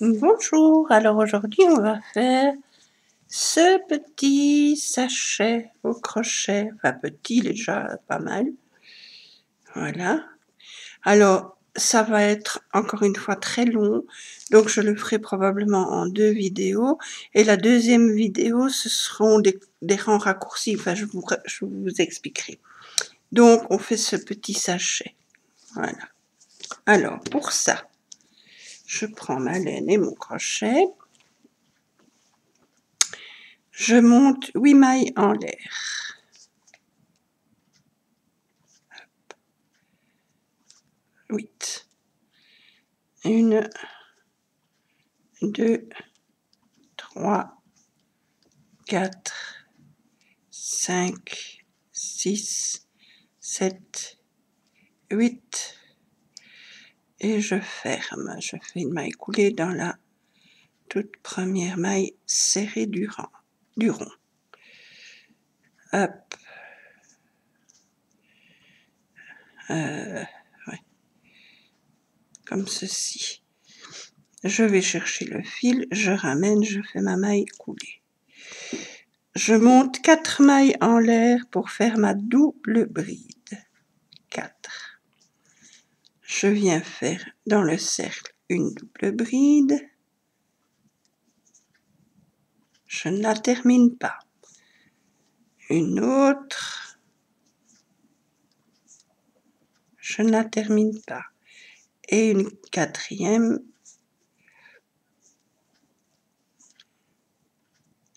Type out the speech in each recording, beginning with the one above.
Bonjour, alors aujourd'hui on va faire ce petit sachet au crochet, enfin petit déjà pas mal, voilà. Alors ça va être encore une fois très long, donc je le ferai probablement en deux vidéos, et la deuxième vidéo ce seront des, rangs raccourcis, enfin je vous, je vous expliquerai. Donc on fait ce petit sachet, voilà. Alors pour ça, je prends ma laine et mon crochet, je monte 8 mailles en l'air. Huit. Une, deux, trois, quatre, cinq, six, sept, huit, et je ferme. Je fais une maille coulée dans la toute première maille serrée du rang. Du rond. Hop. Euh, Comme ceci. Je vais chercher le fil, je ramène, je fais ma maille coulée. Je monte quatre mailles en l'air pour faire ma double bride. 4 je viens faire dans le cercle une double bride. Je ne la termine pas. Une autre. Je ne la termine pas. Et une quatrième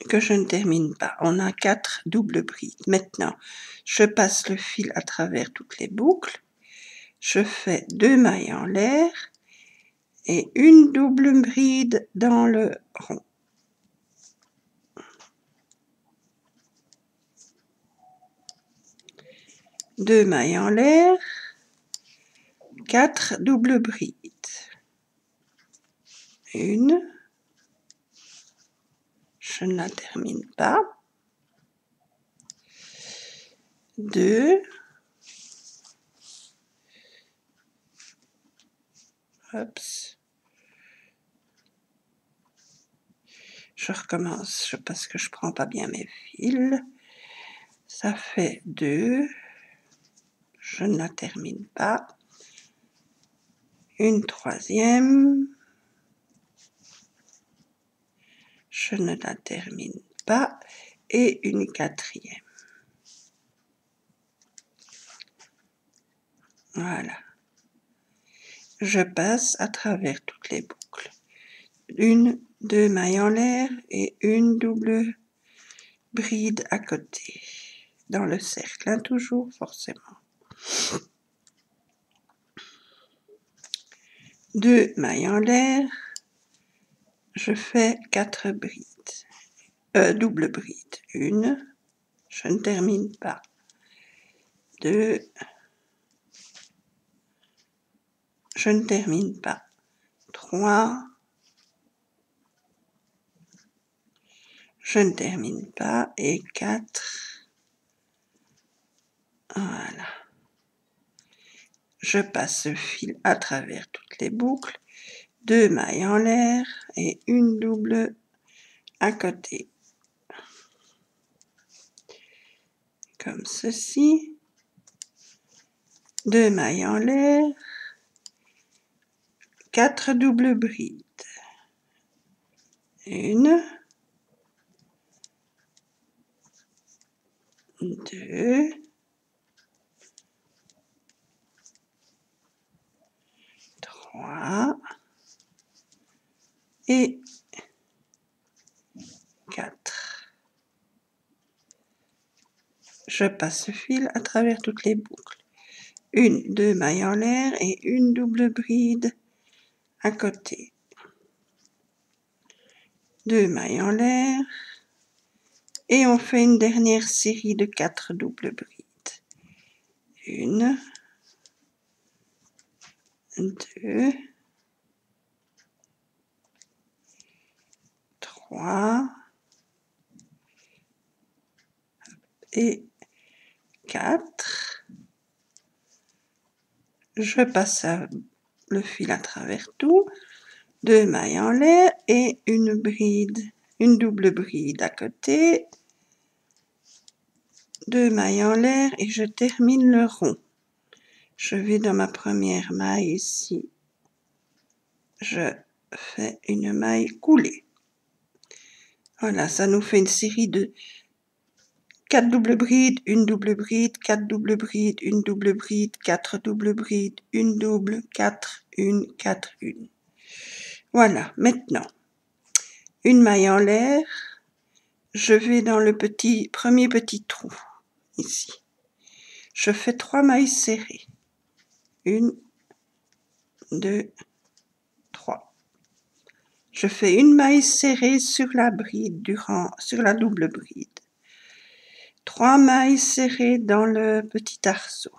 que je ne termine pas. On a quatre doubles brides. Maintenant, je passe le fil à travers toutes les boucles je fais deux mailles en l'air et une double bride dans le rond. Deux mailles en l'air, quatre doubles brides. Une, je ne la termine pas. Deux, Je recommence parce que je prends pas bien mes fils. Ça fait deux. Je ne la termine pas. Une troisième. Je ne la termine pas. Et une quatrième. Voilà je passe à travers toutes les boucles. Une, deux mailles en l'air et une double bride à côté, dans le cercle, hein, toujours forcément. Deux mailles en l'air, je fais quatre brides, euh, double bride. Une, je ne termine pas. Deux, je ne termine pas. 3, je ne termine pas, et 4, voilà. Je passe le fil à travers toutes les boucles, deux mailles en l'air et une double à côté. Comme ceci. Deux mailles en l'air, quatre doubles brides. Une, deux, trois et quatre. Je passe le fil à travers toutes les boucles. Une, deux mailles en l'air et une double bride à côté. Deux mailles en l'air. Et on fait une dernière série de quatre doubles brides. Une, deux, trois et quatre. Je passe à le fil à travers tout. deux mailles en l'air et une bride, une double bride à côté, deux mailles en l'air et je termine le rond. Je vais dans ma première maille ici, je fais une maille coulée. Voilà, ça nous fait une série de 4 doubles brides, une double bride, 4 doubles brides, une double bride, 4 doubles brides, une double, 4, une, 4, une. Voilà, maintenant, une maille en l'air, je vais dans le petit premier petit trou, ici. Je fais trois mailles serrées. Une, deux, trois. Je fais une maille serrée sur la bride durant, sur la double bride. Trois mailles serrées dans le petit arceau.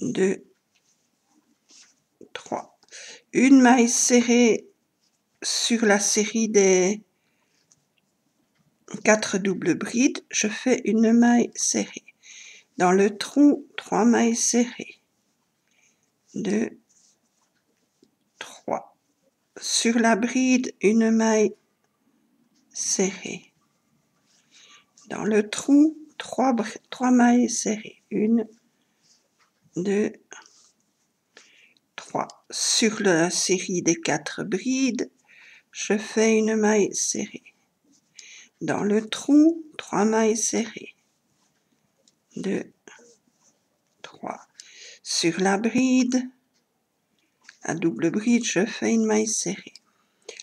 Deux, trois une maille serrée sur la série des quatre doubles brides, je fais une maille serrée. Dans le trou, trois mailles serrées. Deux, trois. Sur la bride, une maille serrée. Dans le trou, trois, trois mailles serrées. Une, deux, sur la série des quatre brides, je fais une maille serrée. Dans le trou, trois mailles serrées. Deux, trois. Sur la bride, la double bride, je fais une maille serrée.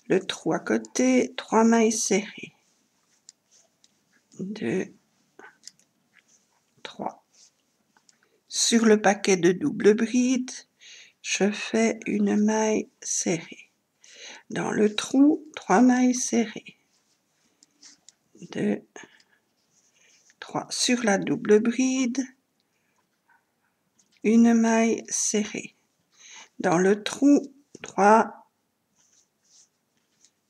Le trou à côté, trois mailles serrées. Deux, trois. Sur le paquet de double bride, je fais une maille serrée. Dans le trou, trois mailles serrées. Deux, trois. Sur la double bride, une maille serrée. Dans le trou, trois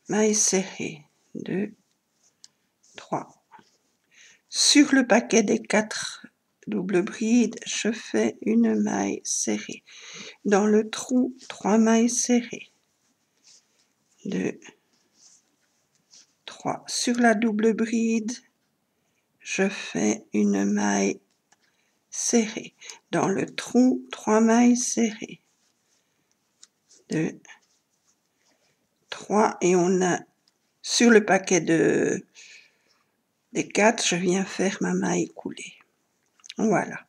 mailles serrées. Deux, trois. Sur le paquet des quatre double bride, je fais une maille serrée. Dans le trou, trois mailles serrées. Deux, trois. Sur la double bride, je fais une maille serrée. Dans le trou, trois mailles serrées. Deux, trois. Et on a sur le paquet de des quatre, je viens faire ma maille coulée. Voilà.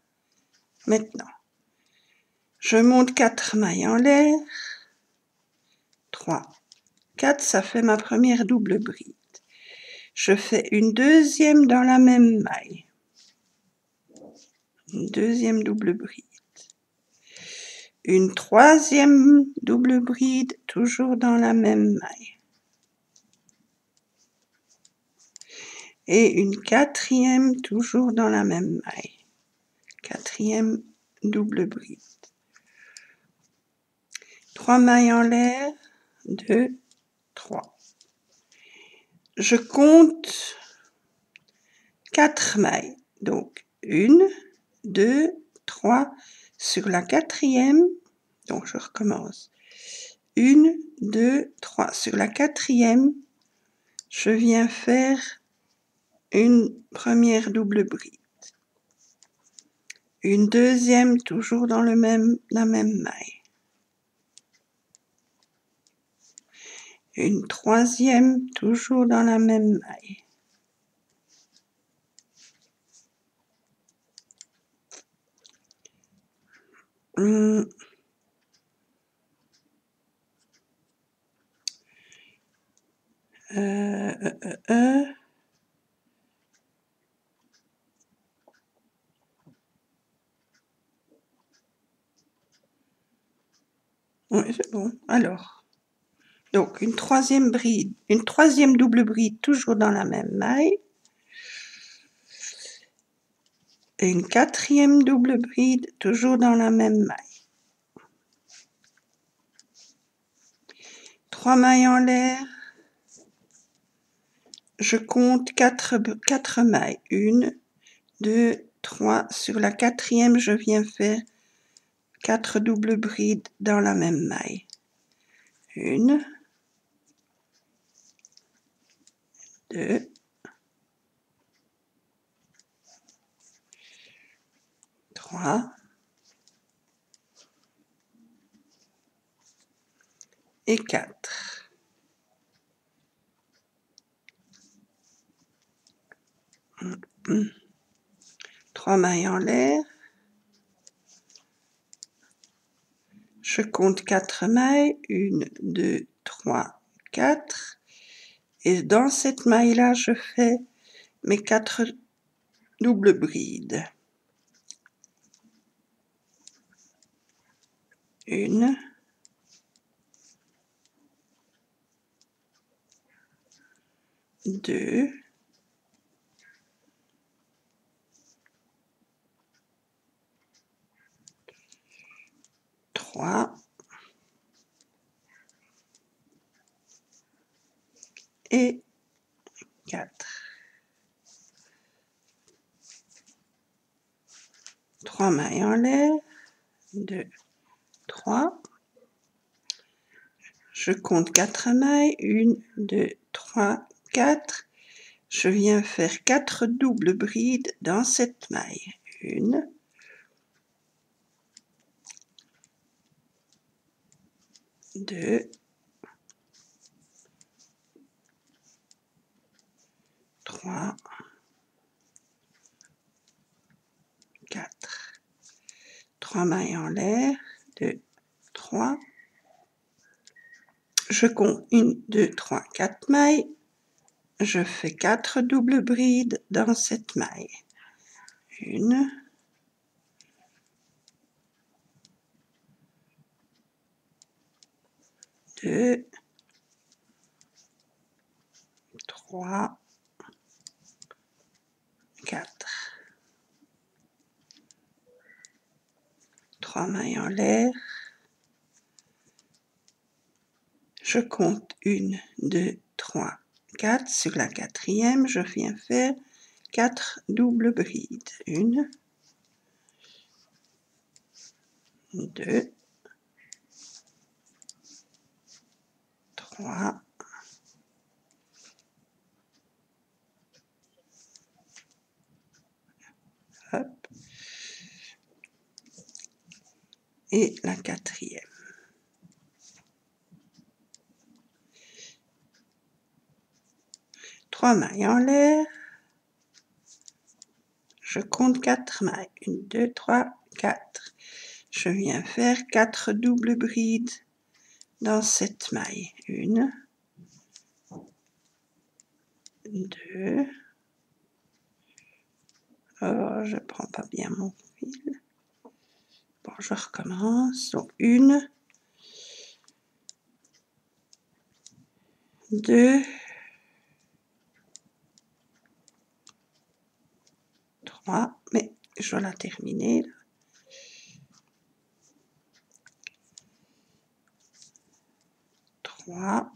Maintenant, je monte quatre mailles en l'air. 3, 4, ça fait ma première double bride. Je fais une deuxième dans la même maille. Une deuxième double bride. Une troisième double bride, toujours dans la même maille. Et une quatrième, toujours dans la même maille quatrième double bride. Trois mailles en l'air, deux, trois. Je compte quatre mailles, donc une, deux, trois. Sur la quatrième, donc je recommence. Une, deux, trois. Sur la quatrième, je viens faire une première double bride. Une deuxième toujours dans le même, la même maille, une troisième toujours dans la même maille, hum. euh, euh, euh, Oui, c'est bon. Alors, donc une troisième bride, une troisième double bride toujours dans la même maille. Et une quatrième double bride toujours dans la même maille. Trois mailles en l'air. Je compte quatre, quatre mailles. Une, deux, trois. Sur la quatrième, je viens faire quatre doubles brides dans la même maille. Une, deux, trois, et quatre. Trois mailles en l'air. Je compte quatre mailles. Une, deux, trois, quatre. Et dans cette maille-là, je fais mes quatre doubles brides. Une, deux, trois, et quatre. Trois mailles en l'air, deux, trois. Je compte quatre mailles, une, deux, trois, quatre. Je viens faire quatre doubles brides dans cette maille. Une, deux, trois, quatre. Trois mailles en l'air, deux, trois. Je compte une, deux, trois, quatre mailles. Je fais quatre doubles brides dans cette maille. Une, 2, 3, 4. 3 mailles en l'air. Je compte 1, 2, 3, 4. Sur la quatrième, je viens faire 4 doubles brides. 1, 2, Hop. Et la quatrième. Trois mailles en l'air. Je compte quatre mailles. Une, deux, trois, quatre. Je viens faire quatre doubles brides dans cette maille. Une, deux, oh, je prends pas bien mon fil. Bon, je recommence. Donc, une, deux, trois, mais je vais la terminer. 3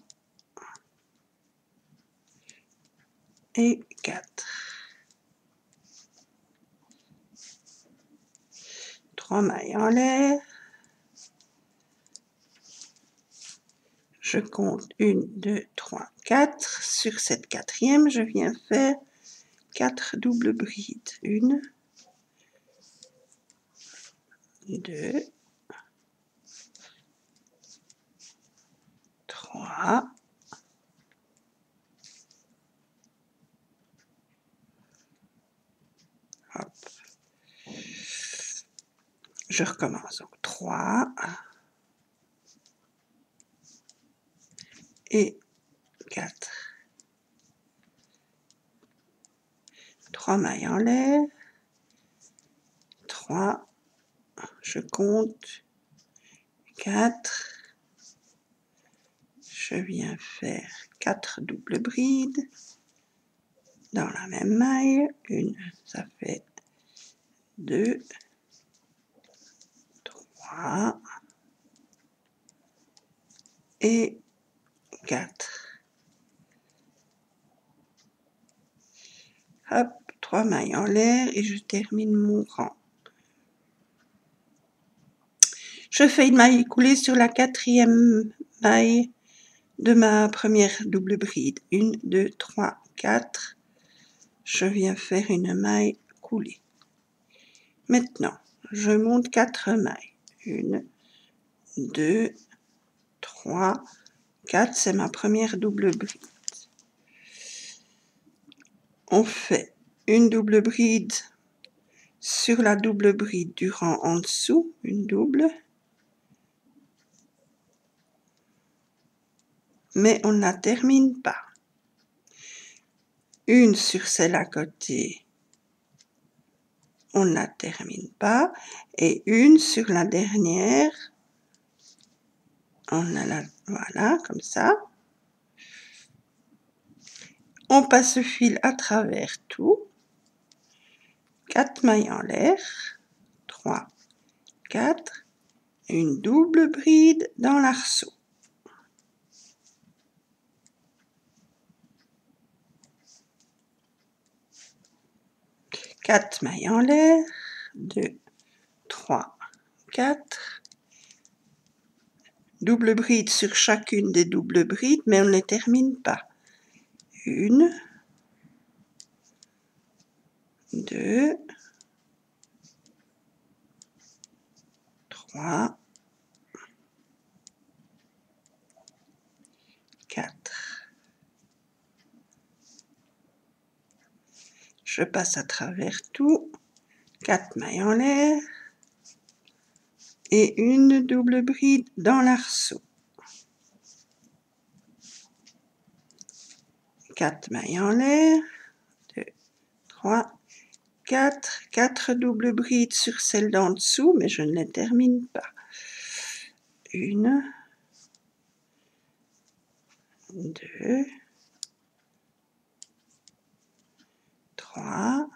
et 4. 3 mailles en l'air. Je compte 1, 2, 3, 4. Sur cette quatrième, je viens faire 4 doubles brides. 1, 2, Voilà. Hop. Je recommence. Donc 3. Et 4. 3 mailles en l'air. 3. Je compte. 4. Je viens faire quatre doubles brides dans la même maille. Une, ça fait deux, trois et quatre. Hop, trois mailles en l'air et je termine mon rang. Je fais une maille coulée sur la quatrième maille de ma première double bride. Une, deux, trois, quatre. Je viens faire une maille coulée. Maintenant, je monte quatre mailles. Une, deux, trois, quatre. C'est ma première double bride. On fait une double bride sur la double bride du rang en dessous, une double. Mais on ne la termine pas. Une sur celle à côté, on ne la termine pas. Et une sur la dernière, on a la, voilà, comme ça. On passe le fil à travers tout. 4 mailles en l'air, 3, 4, une double bride dans l'arceau. 4 mailles en l'air, 2, 3, 4, double bride sur chacune des doubles brides, mais on ne les termine pas. 1, 2, 3, Je passe à travers tout, quatre mailles en l'air. Et une double bride dans l'arceau. Quatre mailles en l'air, deux, trois, 4, 4 doubles brides sur celle d'en dessous, mais je ne les termine pas. Une, deux, trois,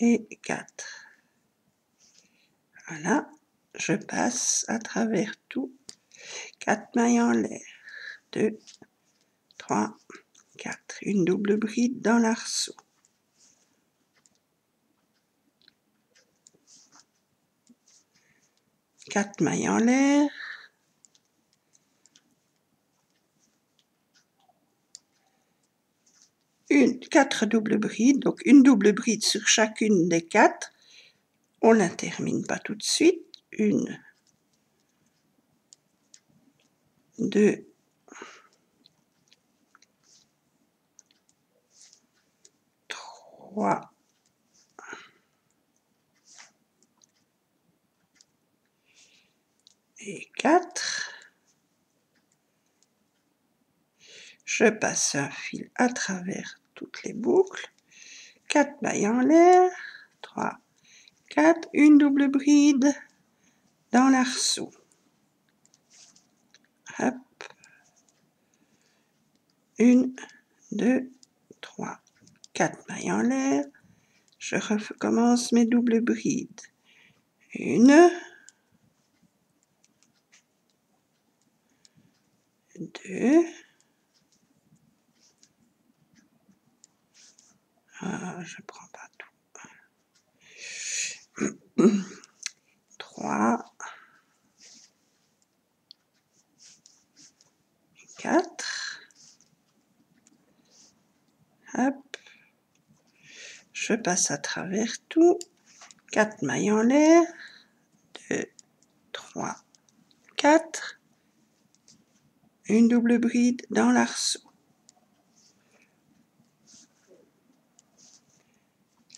et quatre. Voilà, je passe à travers tout. Quatre mailles en l'air. Deux, trois, 4. Une double bride dans l'arceau. Quatre mailles en l'air. Une, quatre doubles brides, donc une double bride sur chacune des quatre. On ne termine pas tout de suite. Une, deux, et 4. Je passe un fil à travers toutes les boucles. 4 mailles en l'air. 3, 4, une double bride dans l'arceau. Hop. Une, deux, trois, 4 mailles en l'air, je recommence mes doubles brides. Une, deux, ah, je prends pas tout. Trois, quatre, hop, je passe à travers tout, 4 mailles en l'air, 2, 3, 4, une double bride dans l'arceau.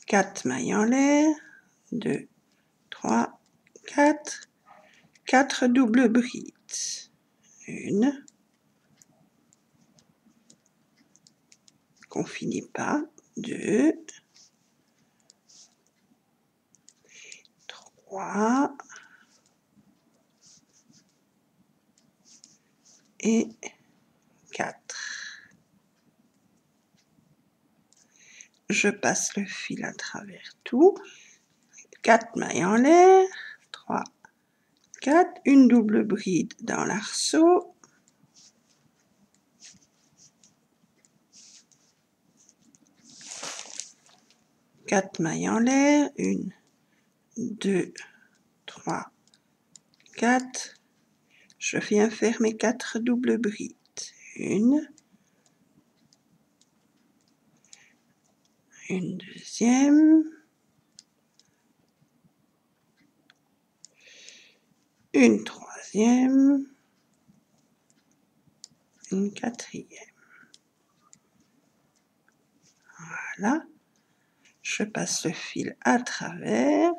4 mailles en l'air, 2, 3, 4, 4 doubles brides. Une, qu'on finit pas, 2, 3 et 4. Je passe le fil à travers tout. 4 mailles en l'air. 3, 4. Une double bride dans l'arceau. Quatre mailles en l'air, une, 2, 3, 4. Je viens faire mes quatre doubles brides. Une, une deuxième, une troisième, une quatrième. Voilà. Je passe le fil à travers.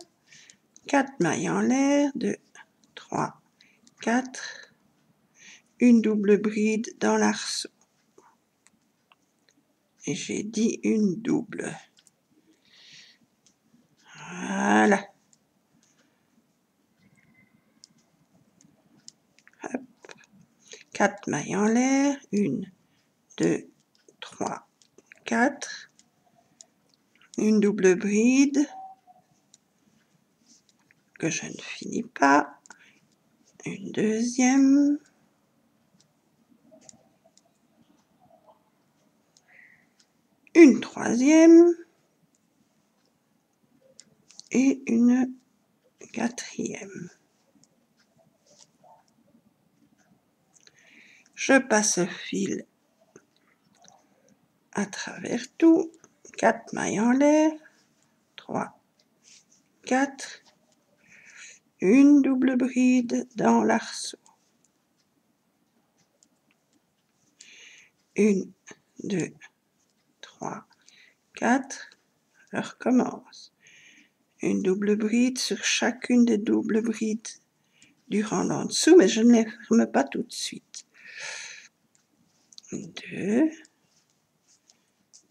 4 mailles en l'air, 2, 3, 4. Une double bride dans l'arceau. Et j'ai dit une double. Voilà. Hop. 4 mailles en l'air, 1, 2, 3, 4. Une double bride que je ne finis pas. Une deuxième. Une troisième. Et une quatrième. Je passe le fil à travers tout. 4 mailles en l'air. 3, 4 une double bride dans l'arceau. Une, deux, trois, quatre. Je recommence. Une double bride sur chacune des doubles brides du rang en dessous, mais je ne les ferme pas tout de suite. Deux,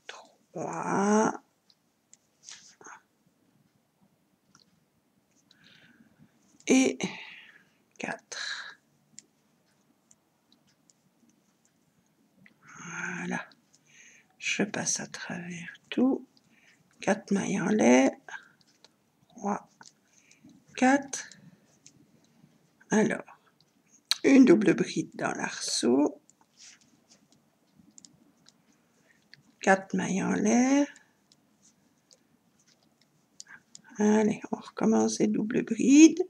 trois, et 4. Voilà. Je passe à travers tout. 4 mailles en l'air. 3, 4. Alors, une double bride dans l'arceau. 4 mailles en l'air. Allez, on recommence les doubles brides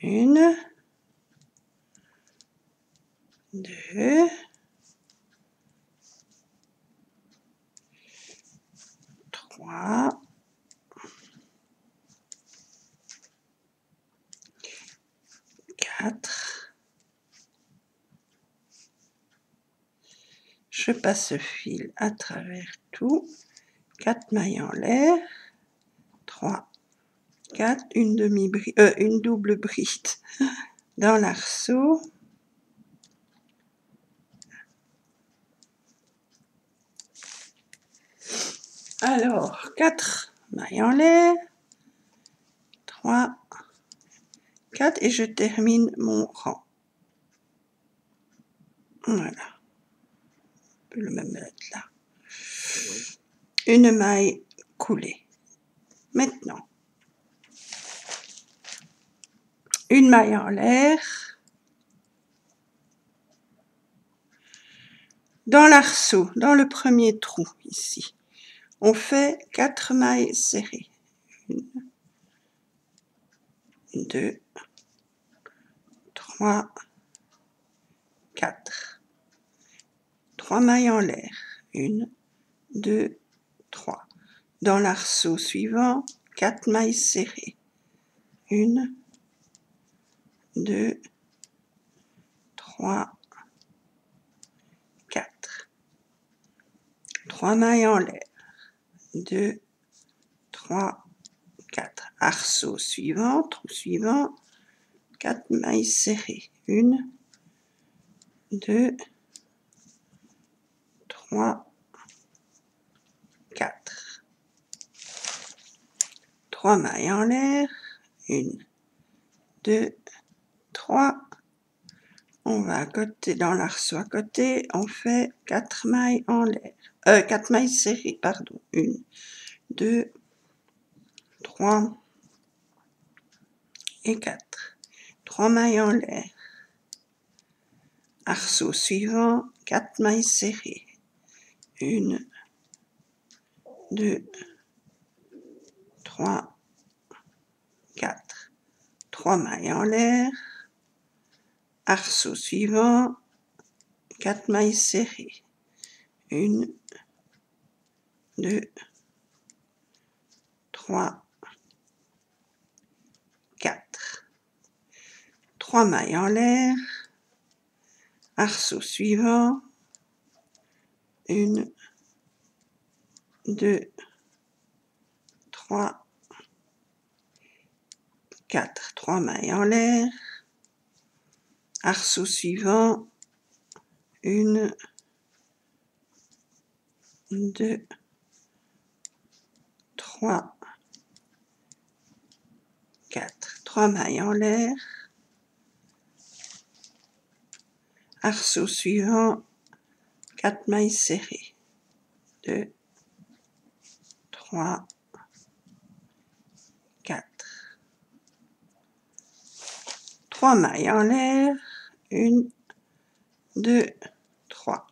une, deux, quatre. Je passe le fil à travers tout, quatre mailles en l'air, trois, 4, une, demi euh, une double bride dans l'arceau. Alors, 4 mailles en l'air, 3, 4 et je termine mon rang. Voilà. On peut le même mettre là. Une maille coulée. Maintenant, une maille en l'air, dans l'arceau, dans le premier trou ici, on fait quatre mailles serrées. Une, deux, trois, quatre. Trois mailles en l'air. Une, deux, trois. Dans l'arceau suivant, quatre mailles serrées. Une, 2, 3, 4. 3 mailles en l'air. 2, 3, 4. Arceau suivant, trou suivant. 4 mailles serrées. 1, 2, 3, 4. 3 mailles en l'air. 1, 2, 3. On va à côté, dans l'arceau à côté, on fait 4 mailles en l'air. Euh, 4 mailles serrées, pardon. 1, 2, 3 et 4. 3 mailles en l'air. Arceau suivant, 4 mailles serrées. 1, 2, 3, 4, 3 mailles en l'air, arceau suivant, 4 mailles serrées, 1, 2, 3, 4, 3 mailles en l'air, arceau suivant, 1, 2, 3, 4, 3 mailles en l'air, arceau suivant, 1, 2, 3, 4, 3 mailles en l'air, arceau suivant, 4 mailles serrées, 2, 3, 3 mailles en l'air, 1, 2, 3.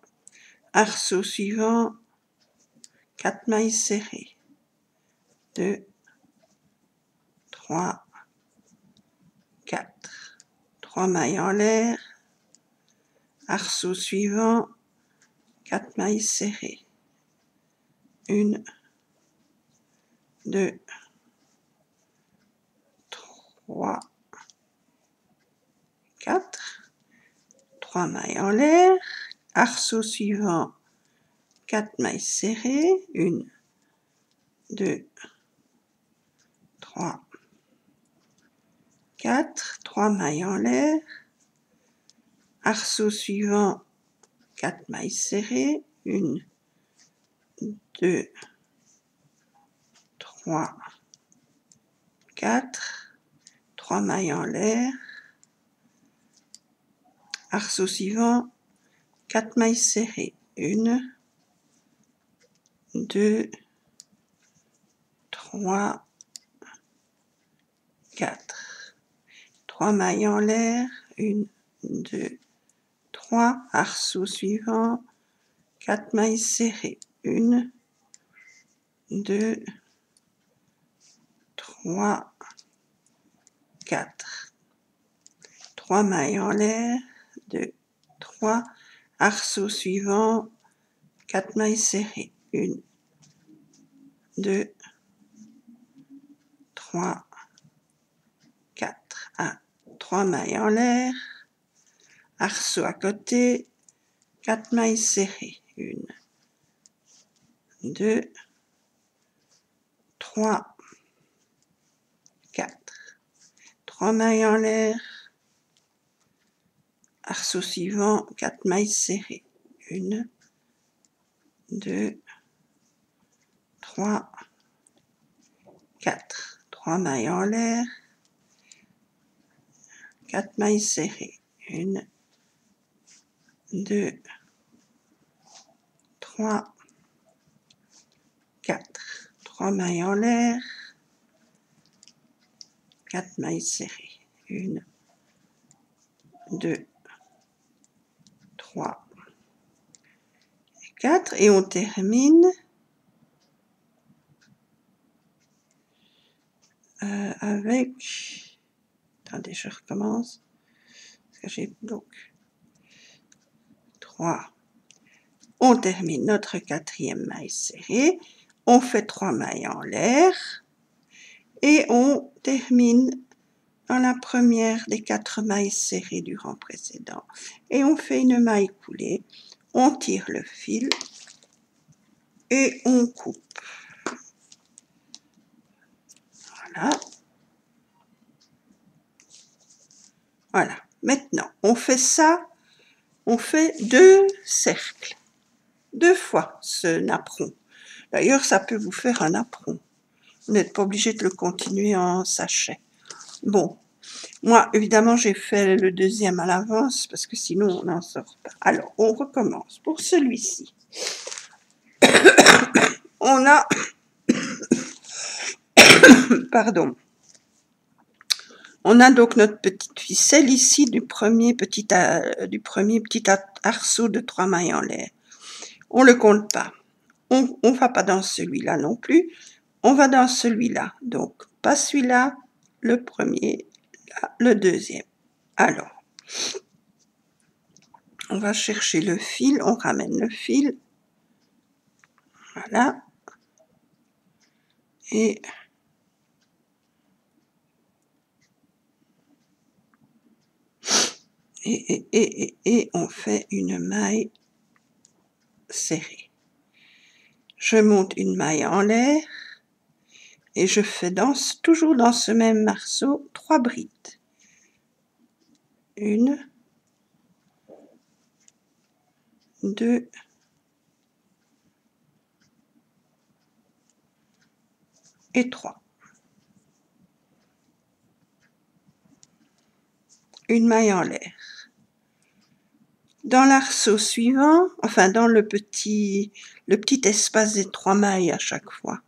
Arceau suivant, 4 mailles serrées, 2, 3, 4. 3 mailles en l'air, arceau suivant, 4 mailles serrées, 1, 2, 3, 4, 3 mailles en l'air, arceau suivant, 4 mailles serrées, 1, 2, 3, 4, 3 mailles en l'air, arceau suivant, 4 mailles serrées, 1, 2, 3, 4, 3 mailles en l'air, arceau suivant, 4 mailles serrées, 1, 2, 3, 4, 3 mailles en l'air, 1, 2, 3, arceau suivant, 4 mailles serrées, 1, 2, 3, 4, 3 mailles en l'air, 2, 3, arceau suivant, 4 mailles serrées, 1, 2, 3, 4, 1, 3 mailles en l'air, arceau à côté, 4 mailles serrées, 1, 2, 3, 4, 3 mailles en l'air, arceau suivant, 4 mailles serrées. 1, 2, 3, 4. 3 mailles en l'air, 4 mailles serrées. 1, 2, 3, 4. 3 mailles en l'air, 4 mailles serrées. 1, 2, 3, 4 et on termine euh, avec, attendez je recommence, donc 3, on termine notre quatrième maille serrée, on fait 3 mailles en l'air. Et on termine dans la première des quatre mailles serrées du rang précédent. Et on fait une maille coulée, on tire le fil. Et on coupe. Voilà. Voilà. Maintenant, on fait ça, on fait deux cercles, deux fois ce napperon. D'ailleurs, ça peut vous faire un napperon. Vous n'êtes pas obligé de le continuer en sachet. Bon, moi, évidemment, j'ai fait le deuxième à l'avance parce que sinon, on n'en sort pas. Alors, on recommence. Pour celui-ci, on a... Pardon. On a donc notre petite ficelle ici du premier petit, du premier petit arceau de trois mailles en l'air. On le compte pas. On ne va pas dans celui-là non plus. On va dans celui-là. Donc, pas celui-là, le premier, le deuxième. Alors, on va chercher le fil, on ramène le fil. Voilà. Et et, on fait une maille serrée. Je monte une maille en l'air et je fais dans, toujours dans ce même marceau trois brides. Une, deux, et trois. Une maille en l'air. Dans l'arceau suivant, enfin dans le petit, le petit espace des trois mailles à chaque fois,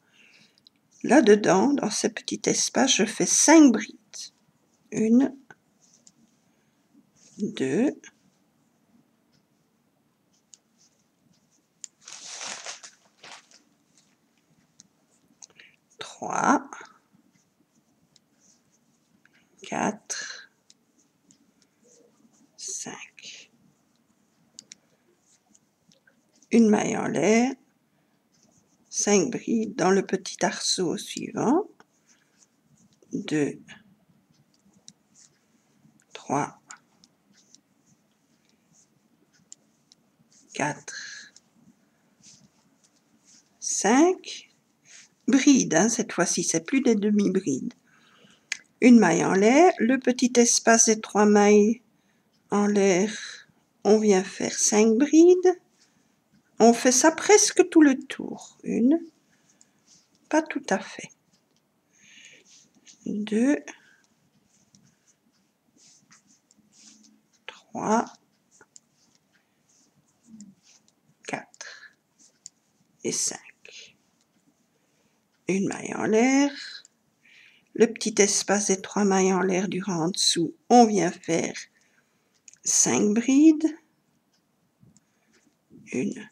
là-dedans, dans ce petit espace, je fais cinq brides. 1, 2, 3, 4, Une maille en l'air, cinq brides dans le petit arceau suivant, deux, trois, quatre, cinq, brides, hein, cette fois-ci, c'est plus des demi-brides. Une maille en l'air, le petit espace des trois mailles en l'air, on vient faire cinq brides. On fait ça presque tout le tour. Une, pas tout à fait. Deux, trois, quatre. Et cinq. Une maille en l'air, le petit espace des trois mailles en l'air durant en dessous, on vient faire cinq brides, une,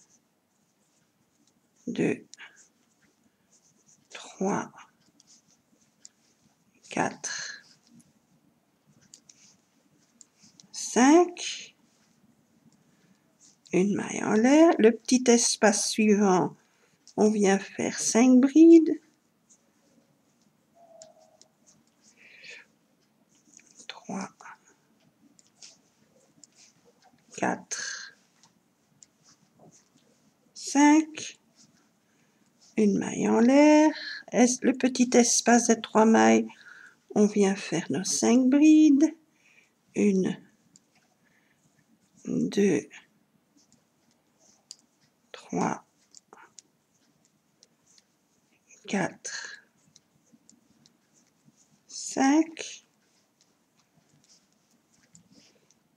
deux, trois, quatre, cinq, une maille en l'air, le petit espace suivant, on vient faire cinq brides, 4, 5, une maille en l'air, le petit espace des trois mailles, on vient faire nos 5 brides, une, deux, trois, quatre, cinq,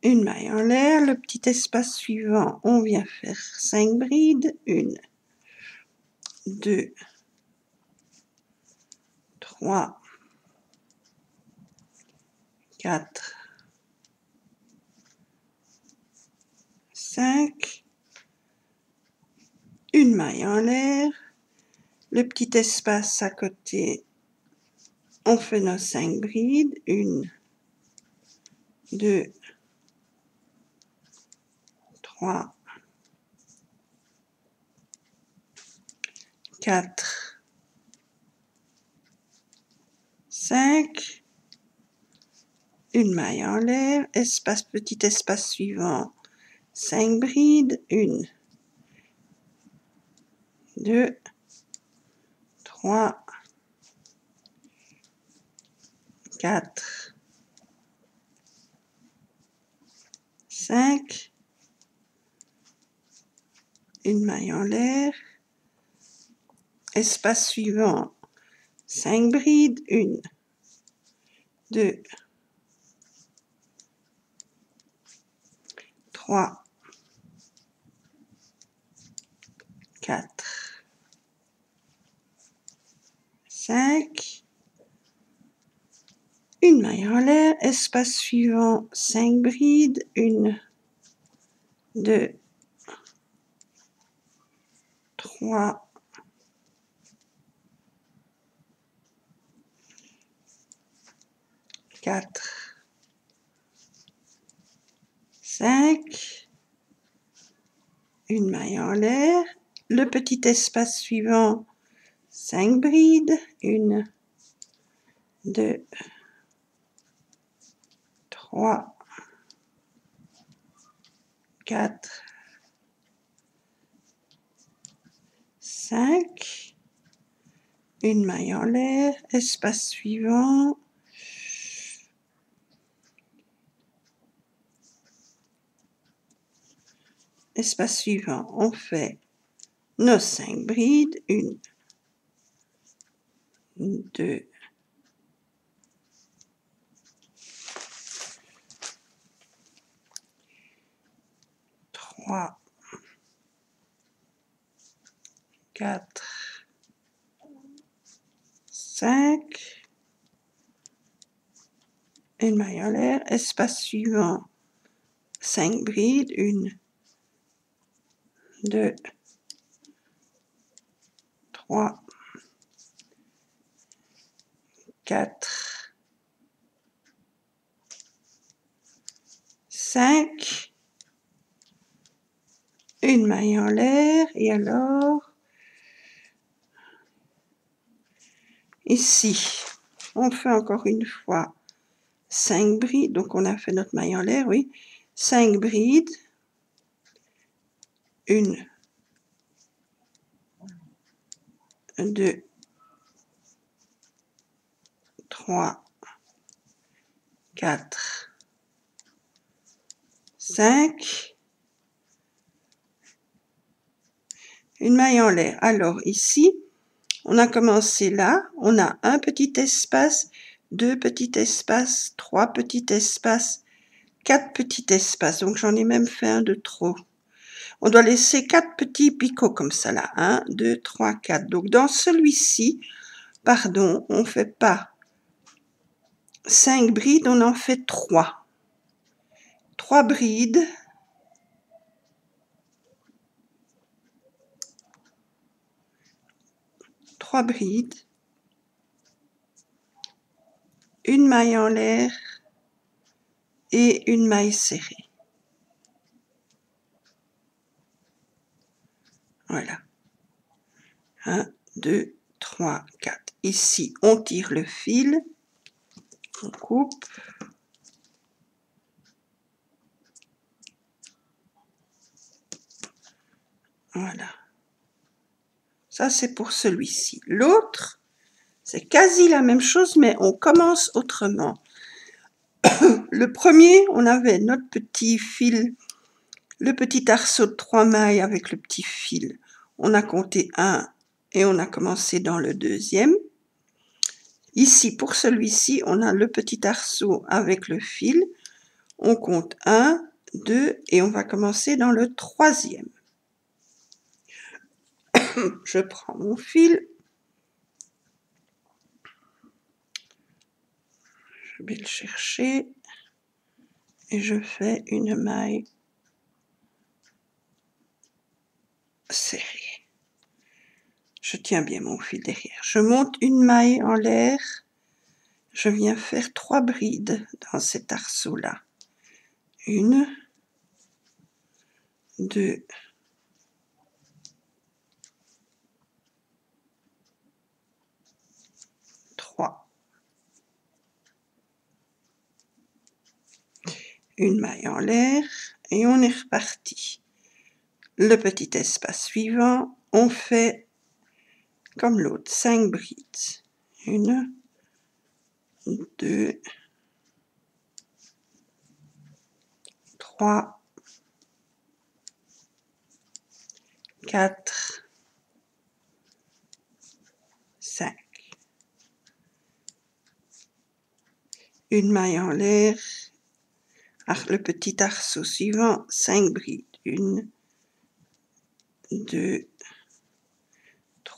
une maille en l'air, le petit espace suivant, on vient faire 5 brides, une, deux, trois, quatre, cinq, une maille en l'air, le petit espace à côté, on fait nos 5 brides, une, deux, 4, 5, une maille en l'air, espace, petit espace suivant, 5 brides, une, 2, 3, 4, 5, une maille en l'air, espace suivant, 5 brides, une, deux, trois, quatre, cinq, une maille en l'air, espace suivant, 5 brides, une, deux, 3, 4, 5, une maille en l'air, le petit espace suivant, 5 brides, 1, 2, 3, 4, 5, une maille en l'air, espace suivant, espace suivant, on fait nos 5 brides, 1, 2, 3, 4, 5, une maille en l'air, espace suivant, 5 brides, 1, 2, 3, 4, 5, une maille en l'air, et alors, ici, on fait encore une fois 5 brides, donc on a fait notre maille en l'air, oui, 5 brides, une, deux, trois, quatre, cinq, une maille en l'air. Alors ici, on a commencé là, on a un petit espace, deux petits espaces, trois petits espaces, quatre petits espaces. Donc j'en ai même fait un de trop. On doit laisser quatre petits picots comme ça là. 1, 2, 3, 4. Donc dans celui-ci, pardon, on ne fait pas 5 brides, on en fait 3. 3 brides. Trois brides. Une maille en l'air et une maille serrée. Voilà. 1, 2, 3, 4. Ici, on tire le fil. On coupe. Voilà. Ça, c'est pour celui-ci. L'autre, c'est quasi la même chose, mais on commence autrement. le premier, on avait notre petit fil, le petit arceau de trois mailles avec le petit fil on a compté un et on a commencé dans le deuxième. Ici, pour celui-ci, on a le petit arceau avec le fil. On compte 1, 2 et on va commencer dans le troisième. je prends mon fil. Je vais le chercher et je fais une maille serrée. Je tiens bien mon fil derrière. Je monte une maille en l'air. Je viens faire trois brides dans cet arceau-là. Une, deux, trois. Une maille en l'air et on est reparti. Le petit espace suivant, on fait comme l'autre, 5 brides. Une, deux, trois, quatre, cinq. Une maille en l'air, le petit arceau suivant, 5 brides. Une, deux,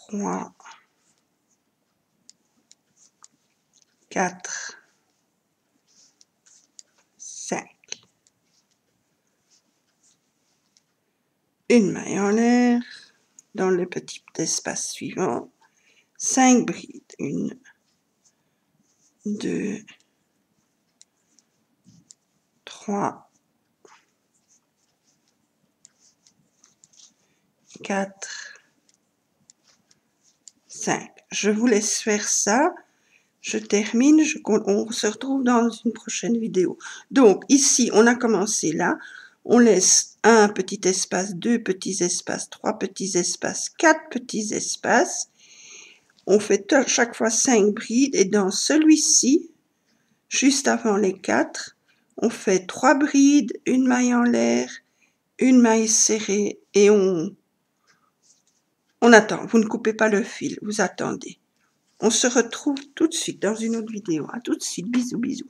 3, 4, 5. Une maille en l'air dans le petit espace suivant. 5 brides. 1, 2, 3, 4, 5. Je vous laisse faire ça. Je termine, on se retrouve dans une prochaine vidéo. Donc ici, on a commencé là. On laisse un petit espace, deux petits espaces, trois petits espaces, quatre petits espaces. On fait chaque fois cinq brides et dans celui-ci, juste avant les quatre, on fait trois brides, une maille en l'air, une maille serrée et on, on attend. Vous ne coupez pas le fil, vous attendez. On se retrouve tout de suite dans une autre vidéo. À tout de suite. Bisous, bisous.